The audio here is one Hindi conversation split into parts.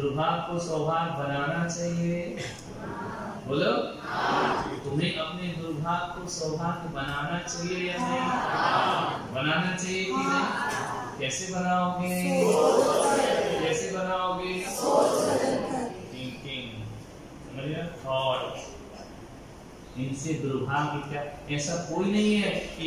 दुर्भाग्य को सौभाग्य बनाना चाहिए। बोलो? तुम्हें अपने दुर्भाग्य को सौभाग्य बनाना चाहिए या नहीं? बनाना चाहिए कि नहीं? कैसे बनाओगे? कैसे बनाओगे? थिंकिंग थॉट इनसे दुर्भाग्य क्या? ऐसा कोई नहीं है कि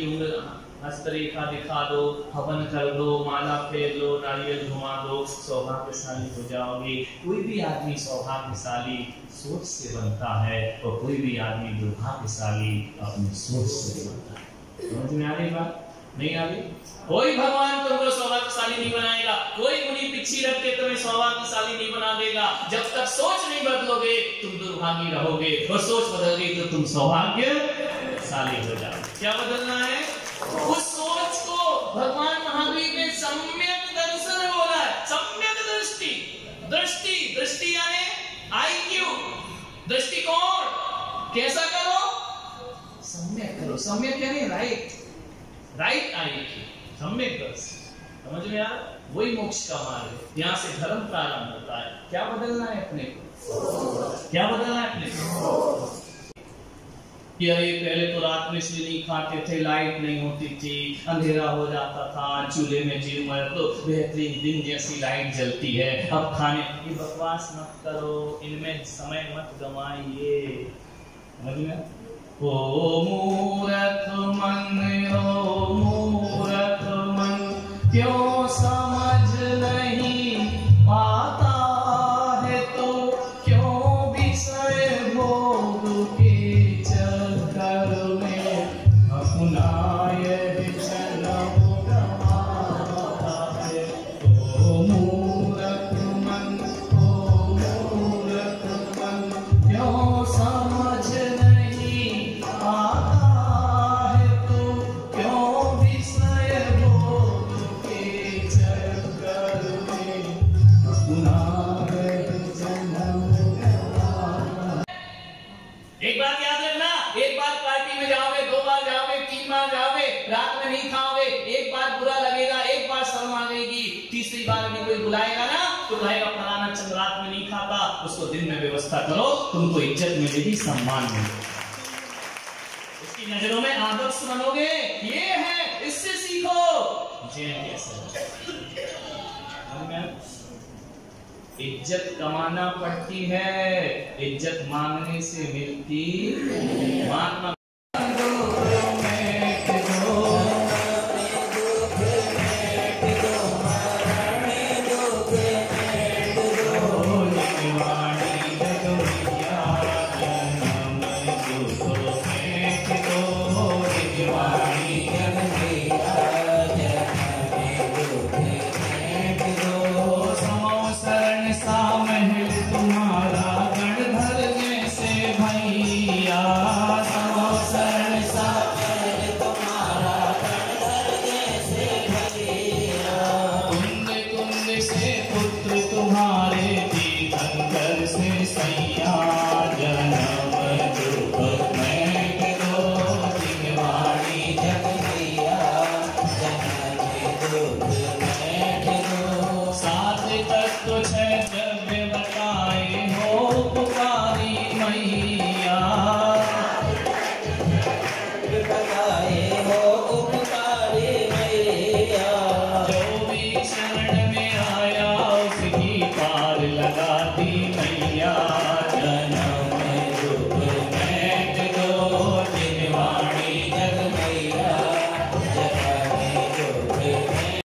हस्तरेखा दिखा दो, हवन कर दो, माला फेर लो नारियल घुमा दो, सौभाग्यशाली हो जाओगे। कोई भी आदमी सौभाग्यशाली सोच से बनता है और कोई भी आदमी दुर्भाग्यशाली अपनी सोच से बनता है। समझ में आ रही बात? नहीं आ रही कोई भगवान तुमको सौभाग्यशाली नहीं बनाएगा। कोई मुनि पिछी रख के तुम्हें सौभाग्यशाली नहीं बना देगा। जब तक सोच नहीं बदलोगे, तुम दुर्भागी रहोगे। और सोच बदल गई तो तुम सौभाग्यशाली हो जाओ क्या बदलना है? उस सोच को भगवान महावीर ने सम्यक दर्शन बोला सम्यक दृष्टि। दृष्टि दृष्टि यानी आई क्यू दृष्टिकोण। कैसा करो? सम्यक करो। सम्यक यानी राइट राइट आई सम्यक दर्शन समझ में यार वही मोक्ष का मार्ग है। यहाँ से धर्म प्रारंभ होता है। क्या बदलना है अपने को? क्या बदलना है अपने को? कि अरे पहले तो रात में इसलिए नहीं खाते थे लाइट नहीं होती थी, अंधेरा हो जाता था, चूल्हे में जीव मर तो बेहतरीन दिन जैसी लाइट जलती है। अब खाने की बकवास मत करो, इनमें समय मत गवाइए। ओ मूरख मन ओ मूरख मन, क्यों समझ नहीं में जाओगे, दो बार जाओगे, तीन बार जाओगे, रात में नहीं खाओगे, एक बार बुरा लगेगा, एक बार शर्म आ जाएगी, तीसरी बार भी कोई बुलाएगा ना तो कहेगा फलाना चंद रात में नहीं खाता, उसको दिन में व्यवस्था करो, तुमको इज़्ज़त मिलेगी, सम्मान मिलेगा उसकी नज़रों में आदर्श बनोगे ये है, इससे सीखो? इज़्ज़त कमाना पड़ती है, इज़्ज़त मांगने से मिलती महात्मा या जनम